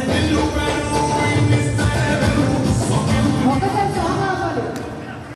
said, you know, right on, bring